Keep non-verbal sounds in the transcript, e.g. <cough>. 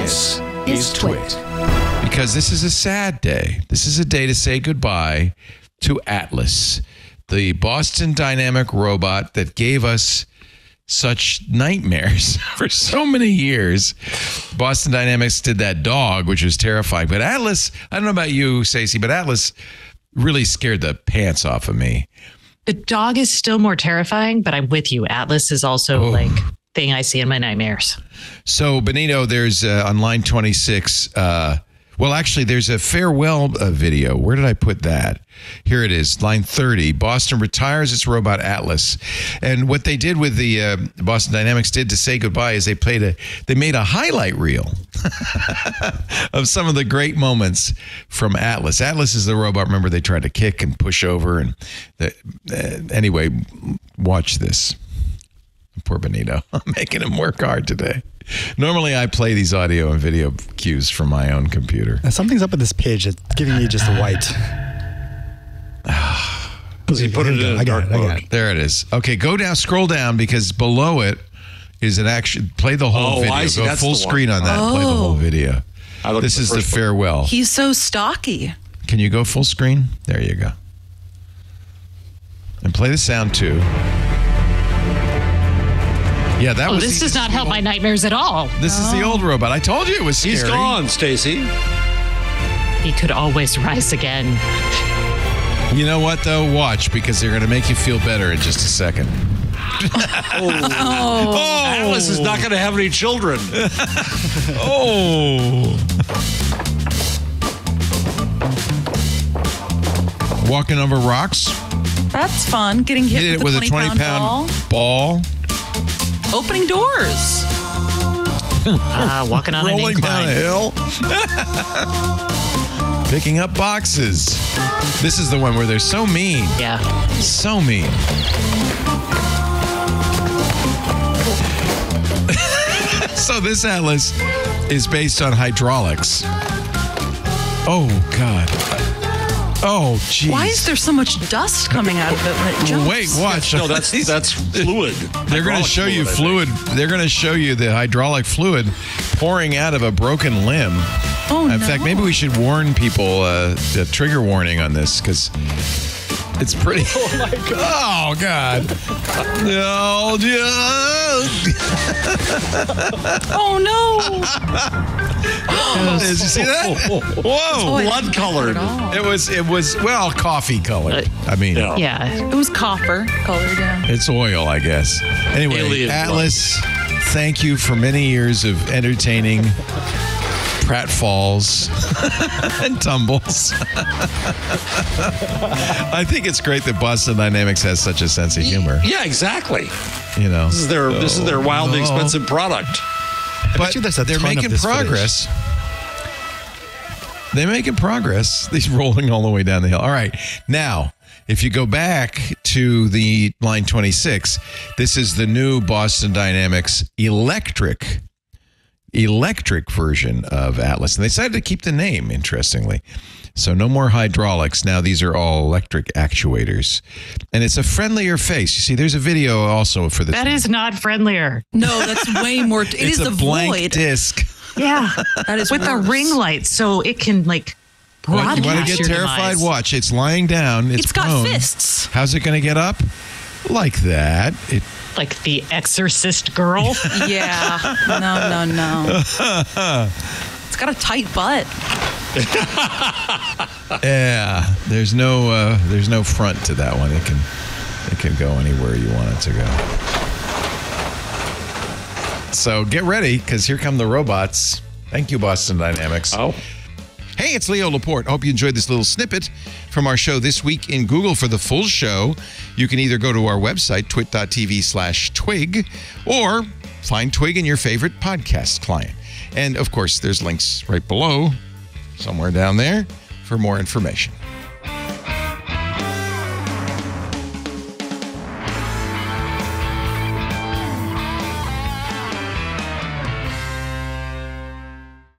This is Twit. because this is a sad day. This is a day to say goodbye to Atlas, the Boston Dynamic robot that gave us such nightmares <laughs> for so many years. Boston Dynamics did that dog, which was terrifying. But Atlas, I don't know about you, Stacey, but Atlas really scared the pants off of me. The dog is still more terrifying, but I'm with you. Atlas is also Oh. like thing I see in my nightmares. So, Benito, there's uh, on line 26. Uh, well, actually, there's a farewell uh, video. Where did I put that? Here it is, line 30. Boston retires its robot Atlas, and what they did with the uh, Boston Dynamics did to say goodbye is they played a they made a highlight reel <laughs> of some of the great moments from Atlas. Atlas is the robot. Remember, they tried to kick and push over, and the, uh, anyway, watch this. Poor Benito. <laughs> I'm making him work hard today. Normally, I play these audio and video cues from my own computer. Now, something's up with this page It's giving me just a white. <sighs> Because he put it in I a got dark it. I got mode. it. There it is. Okay, go down, scroll down because below it is an action. Play the whole Oh, video. I see. Go That's full the one. screen on that. and Play the whole Oh. video. I looked This at is the first one. farewell. He's so stocky. Can you go full screen? There you go. And play the sound too. Yeah, that Oh, was. this the- does not help my nightmares at all. This is the old robot. I told you it was scary. He's gone, Stacey. He could always rise again. You know what though? Watch because they're going to make you feel better in just a second. <laughs> oh. oh. oh. Atlas is not going to have any children. <laughs> Oh. Walking over rocks. That's fun. Getting hit, Hit it with, with a 20 pound, pound ball. ball. Opening doors. Uh, walking on an Rolling down a hill. <laughs> Picking up boxes. This is the one where they're so mean. Yeah. So mean. <laughs> so this atlas is based on hydraulics. Oh God. Oh geez. Why is there so much dust coming out of it when it jumps? Wait, watch. No, that's <laughs> that's fluid. They're going to Hydraulic show you I fluid. They're going to show you the hydraulic fluid pouring out of a broken limb. Oh, In no. fact, maybe we should warn people uh, the trigger warning on this because it's pretty. <laughs> Oh my god! Oh god! No, <laughs> Oh no! Did you see that? <laughs> Whoa! Oh, I Blood didn't colored. It was. It was well coffee colored. I mean, Yeah. Yeah. It was copper colored. Yeah. it's oil, I guess. Anyway, Alien blood. Atlas, thank you for many years of entertaining pratfalls <laughs> and tumbles. I think it's great that Boston Dynamics has such a sense of humor. Yeah, exactly. You know, This is their this is their wildly no. expensive product. but you they're making progress. They're making progress. He's rolling all the way down the hill. All right. Now, if you go back to the line 26, this is the new Boston Dynamics electric electric version of Atlas. And they decided to keep the name, interestingly. So no more hydraulics. Now these are all electric actuators. And it's a friendlier face. You see, there's a video also for this. That is not friendlier. No, that's way more. It it's is a the blank void. disc. Yeah. <laughs> That is With a ring light so it can like What, broadcast you want to get terrified? demise. Watch. It's lying down. It's, It's got fists. How's it going to get up? Like that. It Like the exorcist girl. <laughs> Yeah. No, no, no. <laughs> It's got a tight butt. <laughs> yeah. There's no uh, there's no front to that one. It can it can go anywhere you want it to go. So get ready because here come the robots. Thank you, Boston Dynamics. Oh. Hey, it's Leo Laporte. Hope you enjoyed this little snippet from our show this week in Google. For the full show, you can either go to our website, twit.tv slash twig, or find Twig in your favorite podcast client. And of course, there's links right below, somewhere down there, for more information.